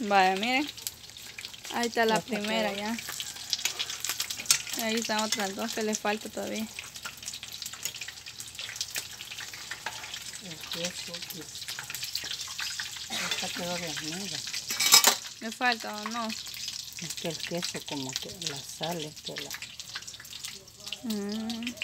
Vaya, miren. Ahí está la primera ya. Ahí están otras dos que le falta todavía. El queso. Esta quedó desnuda. ¿Le falta o no? Es que el queso como que la sal es que la... Mm.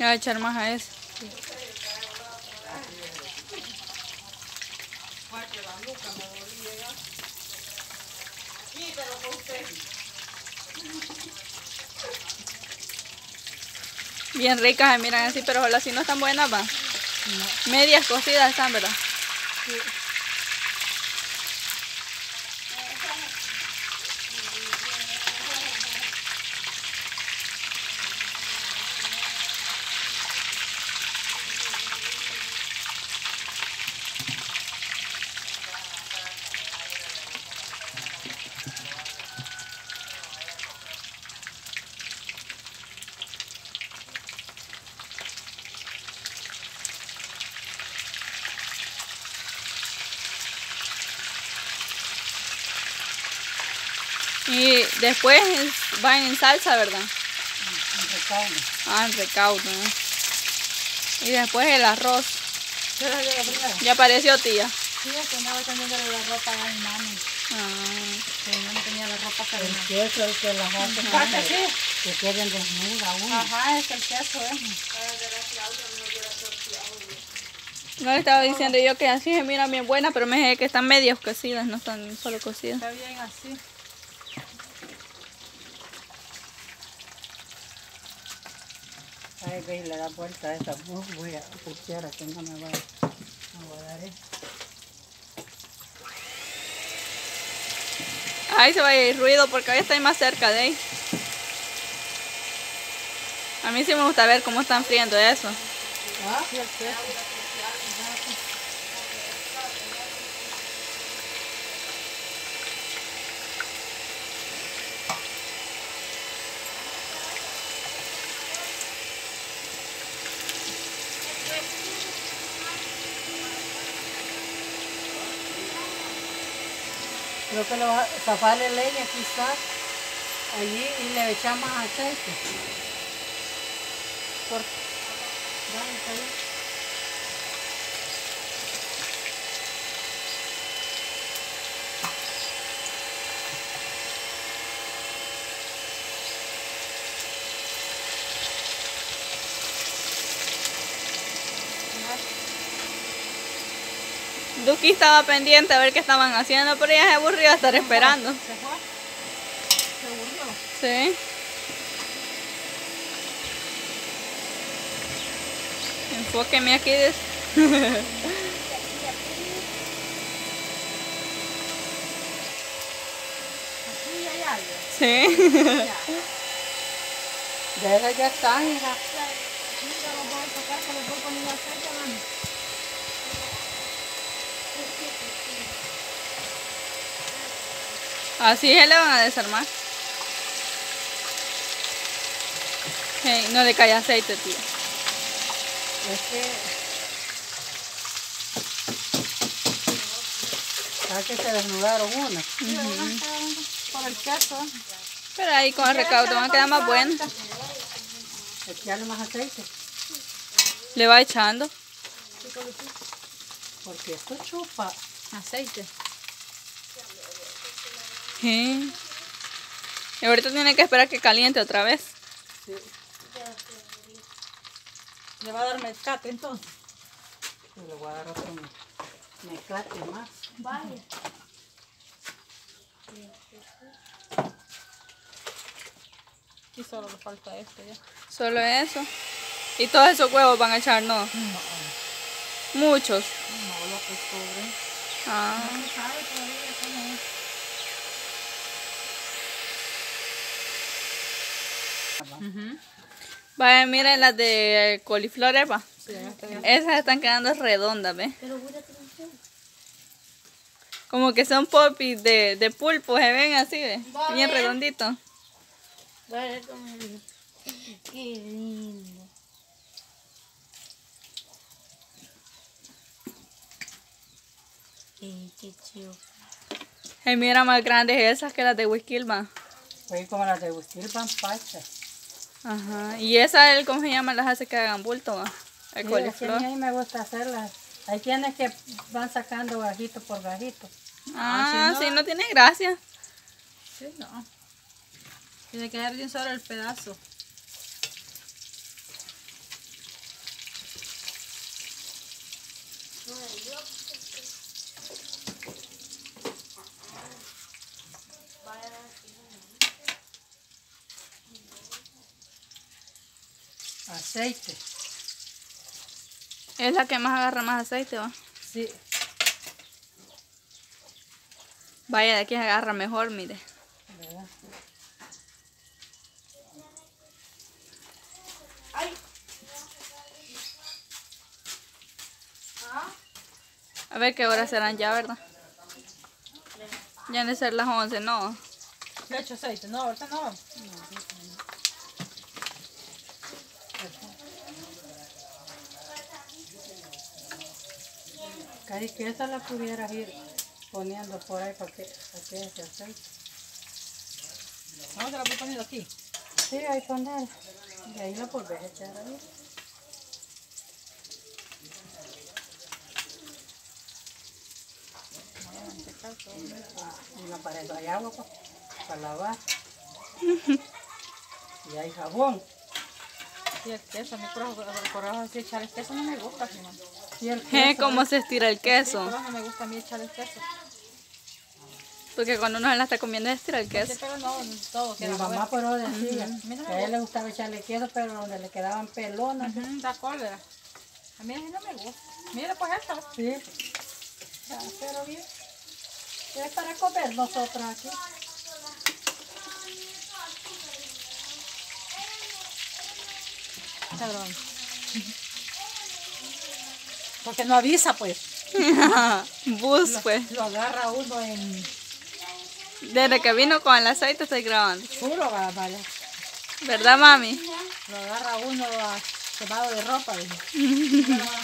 Le voy a echar más a eso. Bien ricas, se miran así, pero ojalá si no están buenas, va. Medias cocidas están, ¿verdad? Y después es- van en salsa, ¿verdad? Un recaudo. Ah, en recaudo. ¿no? Y después el arroz. ¿Qué era de la? Ya apareció tía. Sí, es que andaba cambiando la ropa a mi mami. Ah, Que no me tenía la ropa para El queso es que las hace Ajá, sí. que queden desnudas uno. Ajá, es el queso, ¿eh? no le estaba diciendo yo que así se miran bien buenas, pero me dije que están medios cocidas, no están solo cocidas. Está bien así. Ay, ve y le da vuelta a esa. Voy a puchar que no me va a, me voy a dar esto. Ahí se va a ir ruido porque hoy estoy más cerca de ahí. A mí sí me gusta ver cómo están friendo eso. ¿Ah? Creo que le va a zafarle leña quizás allí y le echamos aceite. Por... Dale, está Duki estaba pendiente a ver qué estaban haciendo, pero ella se aburrió de estar esperando. ¿Se fue? ¿Se aburrió? Sí. Enfóqueme aquí. des- Aquí hay algo. Sí. De esas ya están, hija. Mira, los voy a sacar que les voy a poner aceite, mami. Así se le van a desarmar. Hey, no le cae aceite, tío. Es que... ¿Sabes que se desnudaron una por el queso. Pero ahí con el recaudo van a quedar más buenas. Echarle más aceite. Le va echando. Porque esto chupa. Aceite. Sí. Y ahorita tiene que esperar que caliente otra vez. Sí. Le va a dar mezcate entonces. Y le voy a dar otro me- mezclate más. Vale. Y solo le falta esto ya. Solo eso. Y todos esos huevos van a echar, ¿no? Muchos. No, lo que sobre. Ah. No se sabe todavía cómo es. Vaya, miren las de coliflor, Eva. Sí. Esas están quedando redondas, ¿ves? Como que son popis de, de pulpo, se ven así, ¿ves? Va Bien redonditos. Vale, Qué lindo. Qué chido. Se mira más grandes esas que las de Wiskilma. Oye, como las de Bustilpan Pacha. Ajá. Y esa, el, ¿cómo se llama? Las hace que hagan bulto, ¿va? El Sí, es que a mí me gusta hacerlas. Hay quienes que van sacando gajito por gajito. Ah, Ah, si sí, no- no tiene gracia. Sí, no. Tiene que quedar bien solo el pedazo. Aceite. Es la que más agarra más aceite, ¿va? Sí. Vaya, de aquí se agarra mejor, mire. ¿verdad? A ver qué horas serán ya, ¿verdad? Ya han de ser las 11, ¿no? Le echo aceite. No, ahorita no. Casi que esa la pudieras ir poniendo por ahí para que, para que ese aceite. Vamos a la voy poniendo aquí. Sí, ahí poner. Y ahí la volvés a echar ahí. Y la pared hay agua pa- para lavar. y hay jabón. Sí, el queso. A mí por abajo, así echar el queso no me gusta. Y el queso, cómo se estira el Por queso. abajo no me gusta a mí echar el queso. Porque cuando uno se la está comiendo se estira el Sí, queso. pero no, todo Mi mamá por hoy decía me que a él le gustaba echarle queso, pero donde le quedaban pelonas. Ujú, Da cólera. A mí así no me gusta. Mira, pues esta. Sí. Ya, pero bien. Es para comer nosotros aquí. Cabrón. Porque no avisa, pues. Bus, pues. Lo agarra uno en Desde que vino con el aceite estoy grabando. puro, va- vaya. ¿Verdad, mami? Lo agarra uno a, quemado de ropa.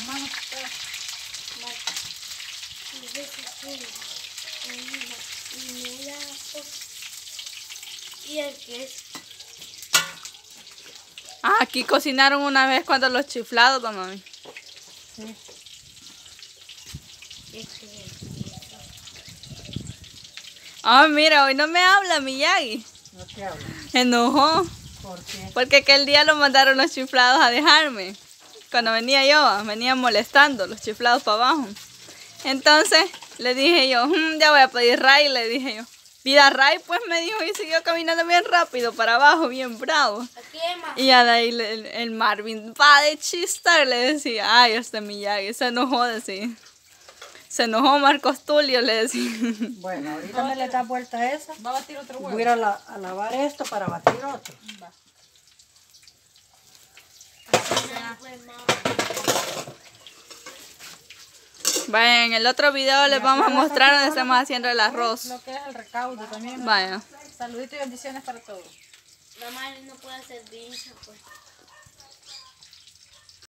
manos. Y el queso. Ah, aquí cocinaron una vez cuando los chiflados, pa' mami. Sí. Ah, mira, hoy no me habla Miyagi. No te hablo. Se enojó. ¿Por qué? Porque aquel día lo mandaron los chiflados a dejarme. Cuando venía yo, venían molestando los chiflados para abajo. Entonces le dije yo, "Mm, ya voy a pedir ray, le dije yo. Pida ray, pues me dijo y siguió caminando bien rápido para abajo, bien bravo. Y ahí le- el, el Marvin va de chistar, le decía, ay, este Miyagi, se enojó, decía. Se enojó Marcos Tulio, le decía. Bueno, ahorita me le das vuelta a esa. Va a batir otro Voy a huevo. ir a, la- a lavar esto para batir otro. Va. Vaya, en el otro video les vamos a mostrar donde estamos haciendo el arroz. Lo que es el recaudo también. Vaya. Saluditos y bendiciones para todos. La madre no puede hacer bicha, pues.